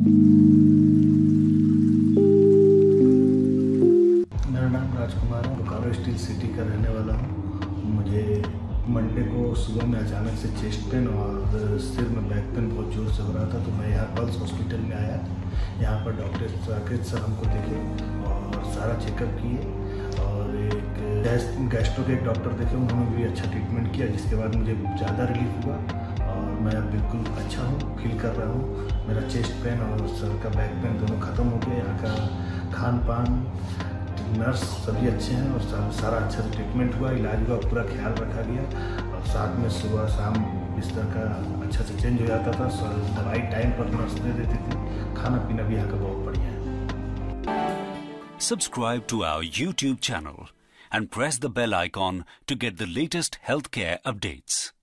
मेरा नाम राजकुमार है, बोकारो स्टील सिटी का रहने वाला हूँ। मुझे मंडे को सुबह में अचानक से चेस्ट पेन और सिर में बैक पेन बहुत ज़ोर से हो रहा था तो मैं यहाँ पल्स हॉस्पिटल में आया यहाँ पर डॉक्टर साकेत सर हमको देखे और सारा चेकअप किए और एक गैस, गैस्ट्रो के एक डॉक्टर देखे, उन्होंने भी अच्छा ट्रीटमेंट किया, जिसके बाद मुझे ज़्यादा रिलीफ हुआ और मैं बिल्कुल अच्छा हूँ, फील कर रहा हूँ। मेरा चेस्ट पेन और सर का बैक पेन दोनों ख़त्म हो गए यहाँ का खान पान नर्स सभी अच्छे हैं और सारा अच्छा से ट्रीटमेंट हुआ, इलाज हुआ, पूरा ख्याल रखा गया। और साथ में सुबह शाम बिस्तर का अच्छा से चेंज हो जाता था। स- दवाई टाइम पर नर्स दे देती थी। खाना पीना भी यहाँ का बहुत बढ़िया है। Subscribe to our YouTube channel and press the bell icon to get the latest healthcare updates.